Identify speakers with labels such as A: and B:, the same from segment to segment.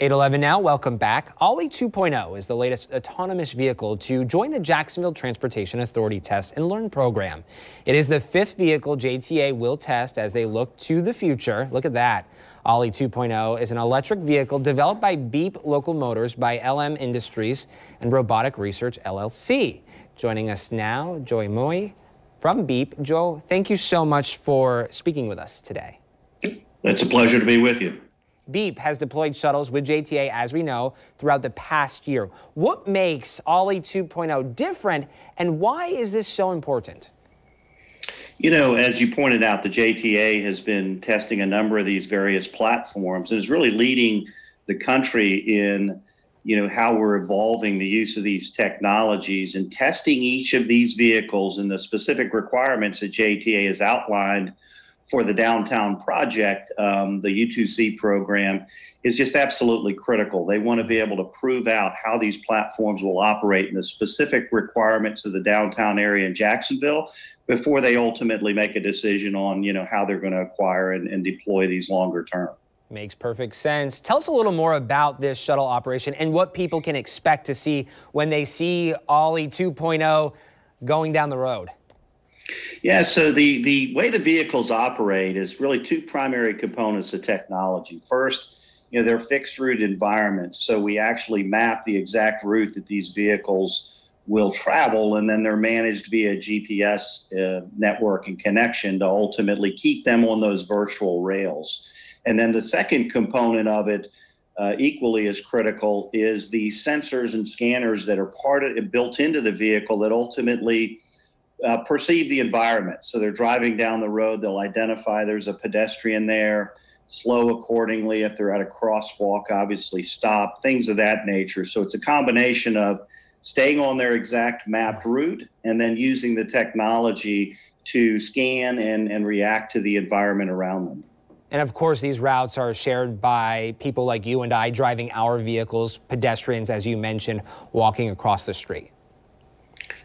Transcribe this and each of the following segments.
A: 811 now, welcome back. Olli 2.0 is the latest autonomous vehicle to join the Jacksonville Transportation Authority Test and Learn program. It is the fifth vehicle JTA will test as they look to the future. Look at that. Olli 2.0 is an electric vehicle developed by Beep Local Motors by LM Industries and Robotic Research LLC. Joining us now, Joe Moye from Beep. Joe, thank you so much for speaking with us today.
B: It's a pleasure to be with you.
A: Beep has deployed shuttles with JTA, as we know, throughout the past year. What makes Olli 2.0 different, and why is this so important?
B: You know, as you pointed out, the JTA has been testing a number of these various platforms and is really leading the country in, you know, how we're evolving the use of these technologies and testing each of these vehicles and the specific requirements that JTA has outlined for the downtown project, um, the U2C program, is just absolutely critical. They want to be able to prove out how these platforms will operate and the specific requirements of the downtown area in Jacksonville before they ultimately make a decision on, you know, how they're going to acquire and, and deploy these longer term.
A: Makes perfect sense. Tell us a little more about this shuttle operation and what people can expect to see when they see Olli 2.0 going down the road.
B: Yeah, so the, the way the vehicles operate is really two primary components of technology. First, you know, they're fixed route environments. So we actually map the exact route that these vehicles will travel, and then they're managed via GPS uh, network and connection to ultimately keep them on those virtual rails. And then the second component of it, uh, equally as critical, is the sensors and scanners that are part of it built into the vehicle that ultimately uh, perceive the environment. So they're driving down the road, they'll identify there's a pedestrian there, slow accordingly. If they're at a crosswalk, obviously stop, things of that nature. So it's a combination of staying on their exact mapped route and then using the technology to scan and, and react to the environment around them.
A: And of course, these routes are shared by people like you and I driving our vehicles, pedestrians, as you mentioned, walking across the street.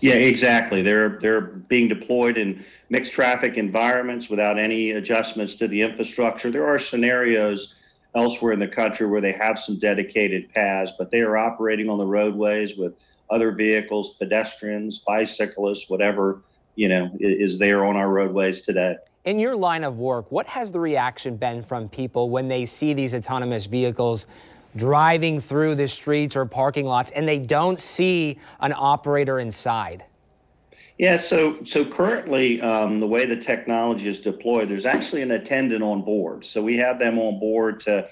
B: Yeah, exactly. They're they're being deployed in mixed traffic environments without any adjustments to the infrastructure. There are scenarios elsewhere in the country where they have some dedicated paths, but they are operating on the roadways with other vehicles, pedestrians, bicyclists, whatever you know is there on our roadways today.
A: In your line of work, what has the reaction been from people when they see these autonomous vehicles driving through the streets or parking lots and they don't see an operator inside?
B: Yeah, so so currently um, the way the technology is deployed, there's actually an attendant on board. So we have them on board to,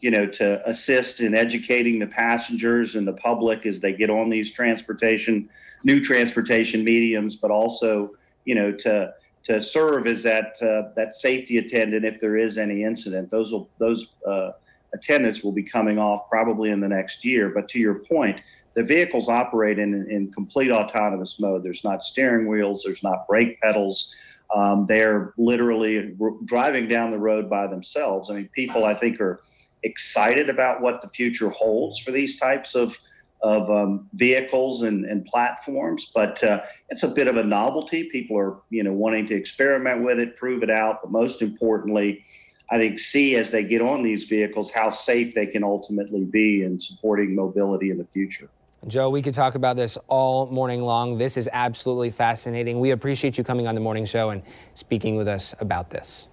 B: you know, to assist in educating the passengers and the public as they get on these transportation, new transportation mediums, but also, you know, to to serve as that uh, that safety attendant if there is any incident. Those will those uh, attendants will be coming off probably in the next year. But to your point, the vehicles operate in, in complete autonomous mode. There's not steering wheels, there's not brake pedals. Um, they're literally r- driving down the road by themselves. I mean, people, I think, are excited about what the future holds for these types of of um, vehicles and, and platforms, but uh, it's a bit of a novelty. People are, you know, wanting to experiment with it, prove it out, but most importantly, I think, see as they get on these vehicles how safe they can ultimately be in supporting mobility in the future.
A: Joe, we could talk about this all morning long. This is absolutely fascinating. We appreciate you coming on the morning show and speaking with us about this.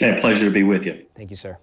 B: Yeah, pleasure to be with you.
A: Thank you, sir.